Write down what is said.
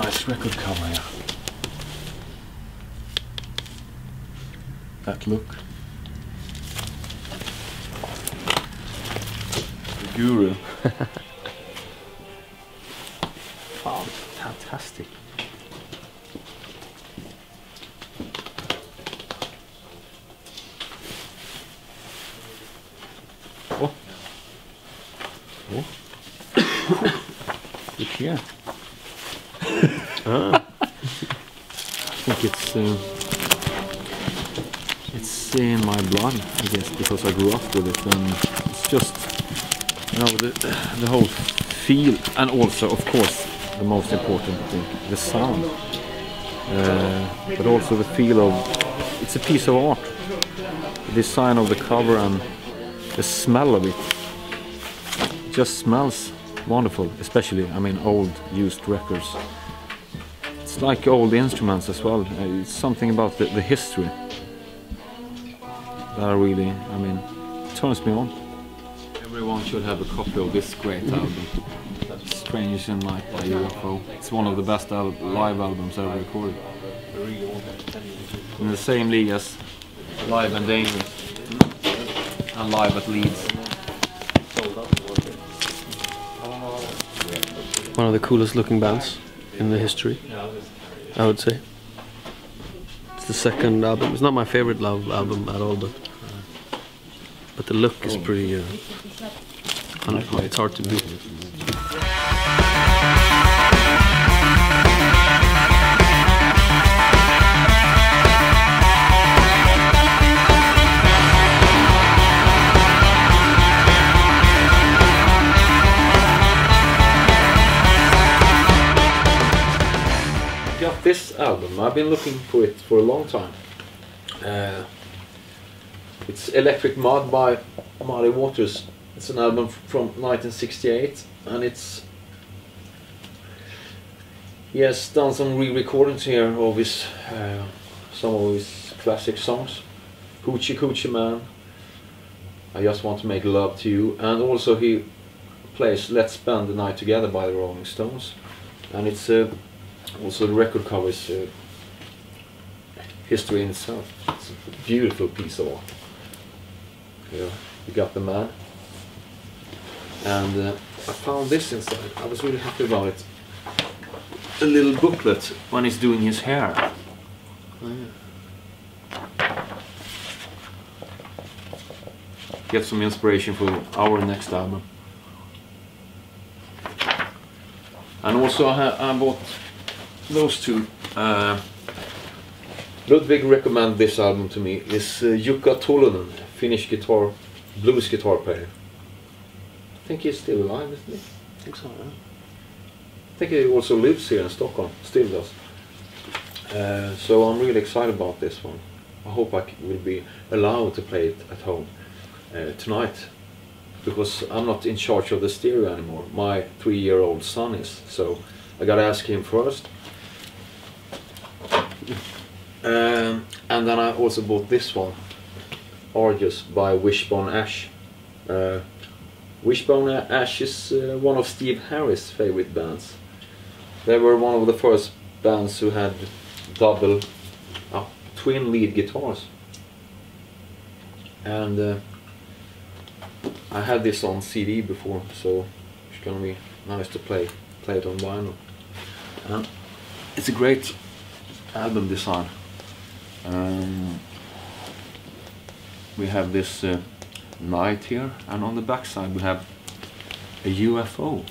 this record cover here. That look. The guru. wow, oh, fantastic. Oh. Oh. Look here. I think it's uh, it's in my blood, I guess, because I grew up with it, and it's just you know the the whole feel, and also, of course, the most important thing, the sound, uh, but also the feel of it's a piece of art. The design of the cover and the smell of it just smells wonderful, especially I mean old used records. It's like all the instruments as well. Uh, It's something about the, the history that I really, I mean, turns me on. Everyone should have a copy of this great album. Strange in Night by UFO. It's one of the best al live albums ever recorded. In the same league as Live and Dangerous and Live at Leeds. one of the coolest looking bands in the history, I would say. It's the second album. It's not my favorite love album at all, but but the look is pretty. Uh, it's hard to beat. This album. I've been looking for it for a long time. Uh, it's Electric Mud by Muddy Waters. It's an album from 1968, and it's he has done some re-recordings here of his uh, some of his classic songs. Hoochie Coochie Man. I just want to make love to you, and also he plays "Let's Spend the Night Together" by the Rolling Stones, and it's uh, also the record covers uh, history in itself. It's a beautiful piece of art. Yeah, you got the man, and uh, I found this inside. I was really happy about it. A little booklet when he's doing his hair. Yeah. Get some inspiration for our next album. And also I, I bought those two. Uh, Ludwig recommended this album to me. Is uh, Jukka Tolonen, Finnish guitar, blues guitar player. I think he's still alive, isn't he? I think so. Yeah. I think he also lives here in Stockholm, still does. Uh, so I'm really excited about this one. I hope I will be allowed to play it at home uh, tonight because I'm not in charge of the stereo anymore. My three-year-old son is, so I gotta ask him first. Um, and then I also bought this one, Argus by Wishbone Ash. Uh, Wishbone Ash is uh, one of Steve Harris' favorite bands. They were one of the first bands who had double, uh, twin lead guitars. And uh, I had this on CD before, so it's gonna be nice to play play it on vinyl. And it's a great album design. Um, we have this uh, knight here, and on the back side we have a UFO.